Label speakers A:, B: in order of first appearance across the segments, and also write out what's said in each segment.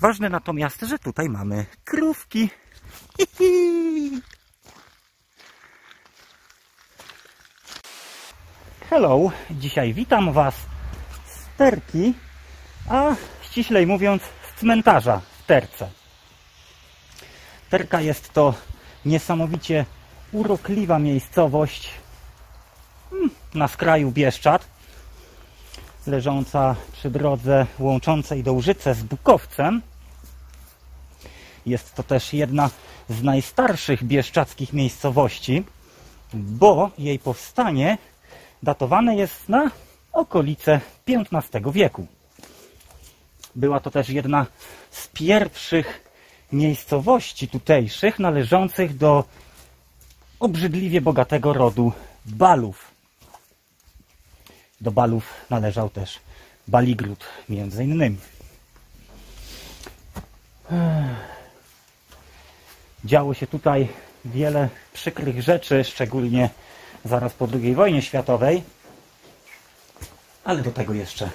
A: Ważne natomiast, że tutaj mamy krówki. Hihi. Hello, dzisiaj witam Was z Terki, a ściślej mówiąc z cmentarza w Terce. Terka jest to niesamowicie urokliwa miejscowość mm, na skraju Bieszczad, leżąca przy drodze łączącej Dołżyce z Bukowcem. Jest to też jedna z najstarszych bieszczadzkich miejscowości, bo jej powstanie datowane jest na okolice XV wieku. Była to też jedna z pierwszych miejscowości tutejszych należących do obrzydliwie bogatego rodu Balów. Do Balów należał też Baligród między innymi. Działo się tutaj wiele przykrych rzeczy, szczególnie zaraz po II wojnie światowej. Ale do tego jeszcze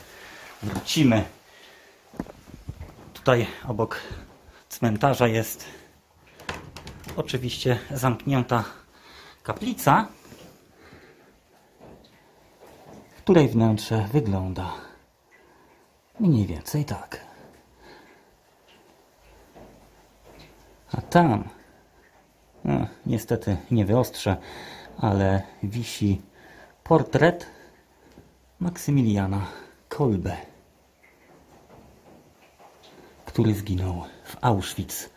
A: wrócimy. Tutaj obok cmentarza jest oczywiście zamknięta kaplica, której wnętrze wygląda mniej więcej tak. A tam, no, niestety nie wyostrzę, ale wisi portret Maksymiliana Kolbe, który zginął w Auschwitz,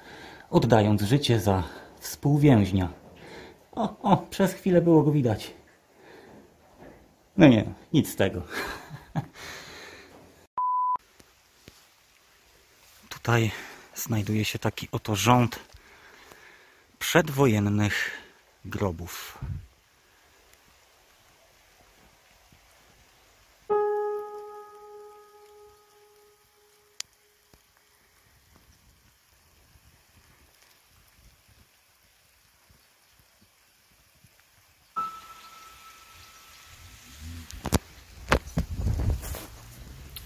A: oddając życie za współwięźnia. O, o, przez chwilę było go widać. No nie, nic z tego. Tutaj znajduje się taki oto rząd przedwojennych grobów.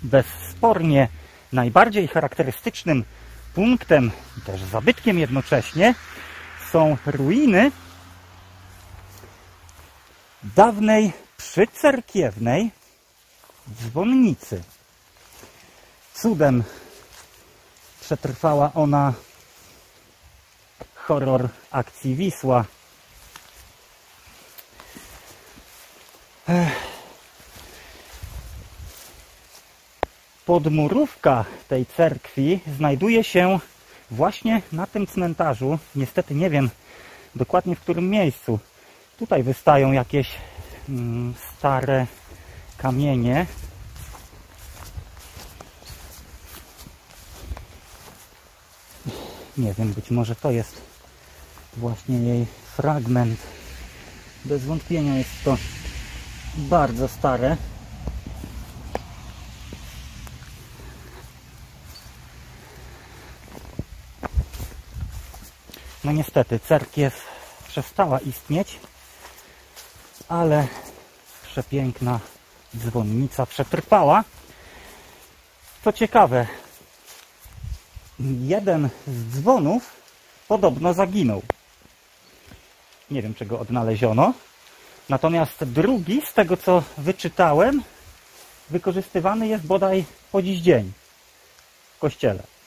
A: Bezspornie najbardziej charakterystycznym punktem, też zabytkiem jednocześnie, są ruiny dawnej przycerkiewnej dzwonnicy. Cudem przetrwała ona horror akcji Wisła. Podmurówka tej cerkwi znajduje się właśnie na tym cmentarzu. Niestety nie wiem dokładnie w którym miejscu. Tutaj wystają jakieś mm, stare kamienie. Nie wiem, być może to jest właśnie jej fragment. Bez wątpienia jest to bardzo stare. No niestety, cerkiew przestała istnieć, ale przepiękna dzwonnica przetrwała. Co ciekawe, jeden z dzwonów podobno zaginął. Nie wiem, czego odnaleziono. Natomiast drugi, z tego co wyczytałem, wykorzystywany jest bodaj po dziś dzień w kościele.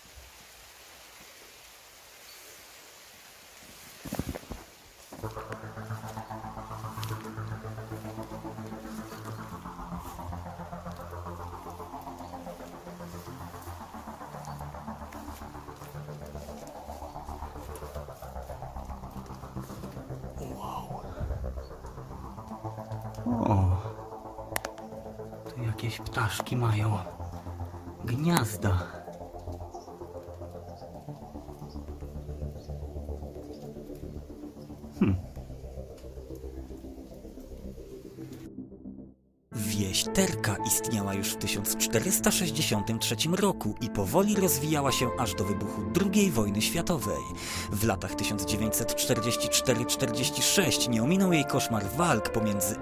A: O, tu jakieś ptaszki mają gniazda. Hmm. Wieś Terka istniała już w 1463 roku i powoli rozwijała się aż do wybuchu II wojny światowej. W latach 1944-46 nie ominął jej koszmar walk pomiędzy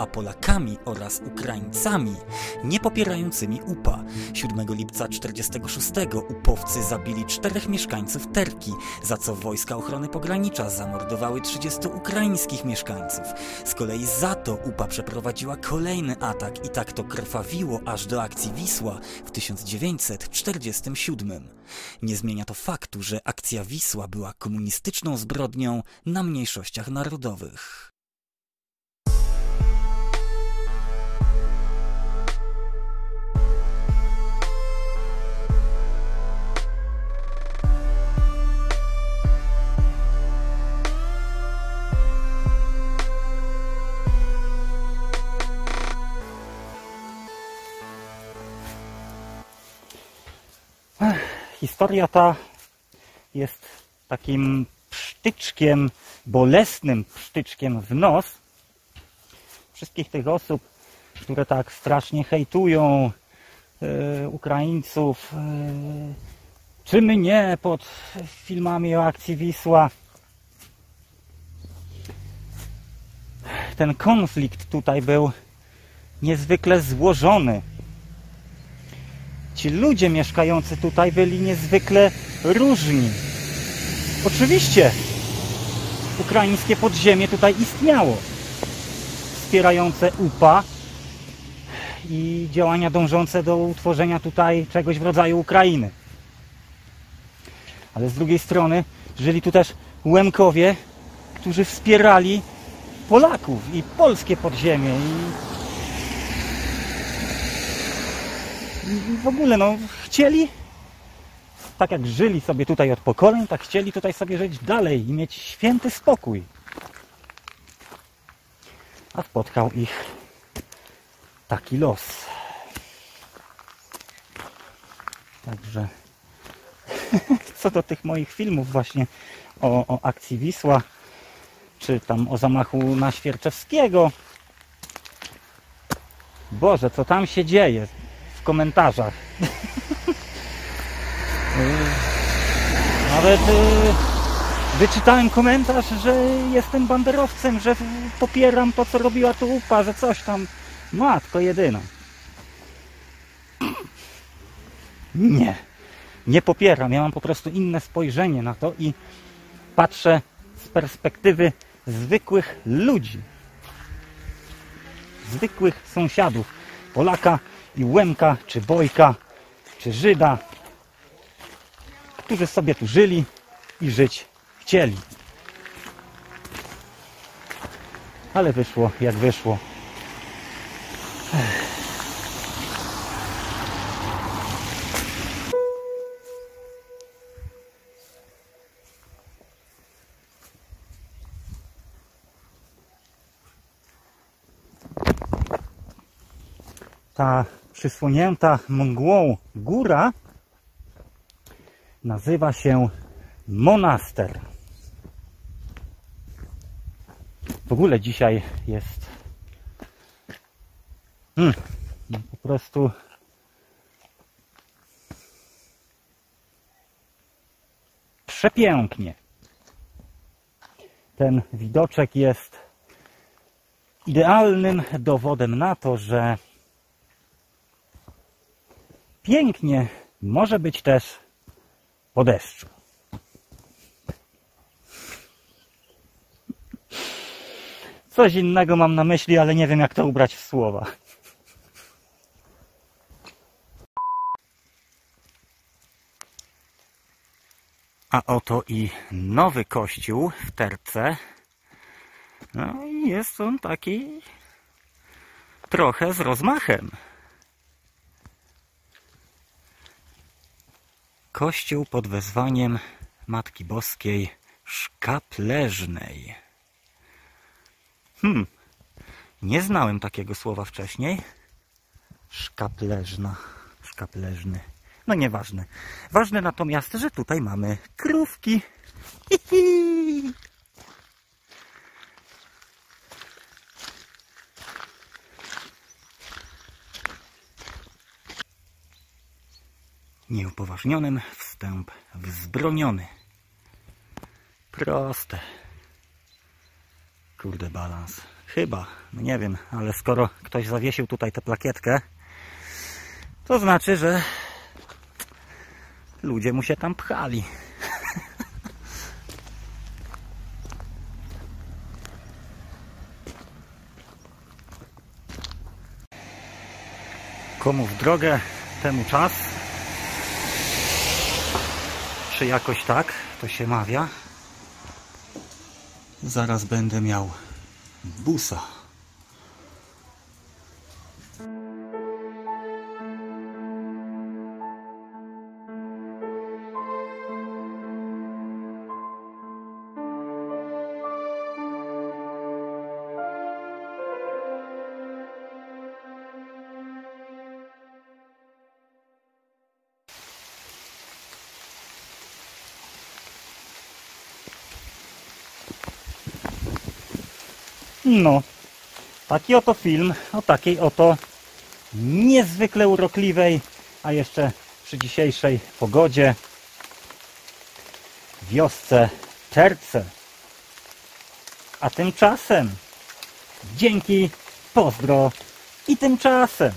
B: a Polakami oraz Ukraińcami niepopierającymi UPA. 7 lipca 46 upowcy zabili czterech mieszkańców Terki, za co wojska ochrony pogranicza zamordowały 30 ukraińskich mieszkańców. Z kolei za to UPA przeprowadziła kolejny atak i tak to krwawiło aż do akcji Wisła w 1947. Nie zmienia to faktu, że akcja Wisła była komunistyczną zbrodnią na mniejszościach narodowych.
A: Historia ta jest takim psztyczkiem, bolesnym psztyczkiem w nos wszystkich tych osób, które tak strasznie hejtują e, Ukraińców, e, czy mnie pod filmami o akcji Wisła. Ten konflikt tutaj był niezwykle złożony. Ci ludzie mieszkający tutaj byli niezwykle różni. Oczywiście ukraińskie podziemie tutaj istniało, wspierające UPA i działania dążące do utworzenia tutaj czegoś w rodzaju Ukrainy. Ale z drugiej strony żyli tu też Łemkowie, którzy wspierali Polaków i polskie podziemie i, i w ogóle no chcieli tak jak żyli sobie tutaj od pokoleń, tak chcieli tutaj sobie żyć dalej i mieć święty spokój. A spotkał ich taki los. Także co do tych moich filmów właśnie o, o akcji Wisła, czy tam o zamachu na Świerczewskiego. Boże, co tam się dzieje w komentarzach. Nawet y, wyczytałem komentarz, że jestem banderowcem, że popieram to, co robiła tu UPA, że coś tam. Matko jedyna. Nie. Nie popieram. Ja mam po prostu inne spojrzenie na to i patrzę z perspektywy zwykłych ludzi. Zwykłych sąsiadów. Polaka i Łemka, czy Bojka, czy Żyda, którzy sobie tu żyli i żyć chcieli. Ale wyszło jak wyszło. Ta przysłonięta mgłą góra nazywa się Monaster. W ogóle dzisiaj jest hmm, po prostu przepięknie. Ten widoczek jest idealnym dowodem na to, że pięknie może być też po deszczu. Coś innego mam na myśli, ale nie wiem jak to ubrać w słowa. A oto i nowy kościół w Terce. No i jest on taki trochę z rozmachem. Kościół pod wezwaniem Matki Boskiej Szkapleżnej. Hmm, nie znałem takiego słowa wcześniej. Szkapleżna, szkapleżny. No nieważne. Ważne natomiast, że tutaj mamy krówki. Hihi. Nieupoważnionym wstęp wzbroniony. Proste. Kurde balans. Chyba, no nie wiem, ale skoro ktoś zawiesił tutaj tę plakietkę, to znaczy, że ludzie mu się tam pchali. Komu w drogę, temu czas. Czy jakoś tak to się mawia? Zaraz będę miał busa. No, taki oto film o takiej oto niezwykle urokliwej, a jeszcze przy dzisiejszej pogodzie wiosce Czerce. A tymczasem dzięki, pozdro i tymczasem.